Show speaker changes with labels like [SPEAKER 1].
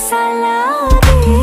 [SPEAKER 1] सा लगे।